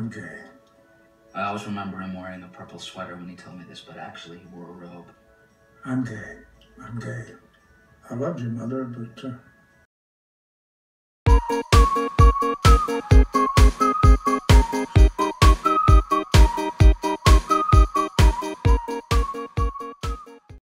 I'm gay. I always remember him wearing a purple sweater when he told me this, but actually he wore a robe. I'm gay. I'm gay. I loved your mother, but uh,